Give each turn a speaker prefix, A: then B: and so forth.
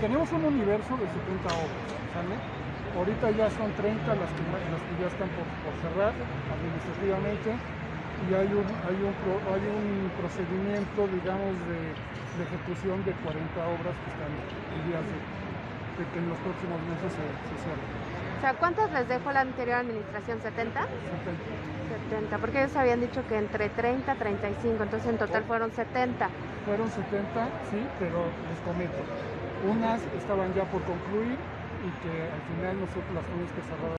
A: tenemos un universo de 70 obras, ¿sale? Ahorita ya son 30 las que, las que ya están por, por cerrar administrativamente y hay un, hay un, hay un procedimiento, digamos, de, de ejecución de 40 obras que están en de, de que en los próximos meses se, se cierren.
B: O sea, ¿cuántas les dejó la anterior administración? ¿70?
A: 70.
B: 70, porque ellos habían dicho que entre 30 y 35, entonces en total fueron 70.
A: Fueron 70, sí, pero les comento, unas estaban ya por concluir y que al final nosotros las tuvimos que cerrar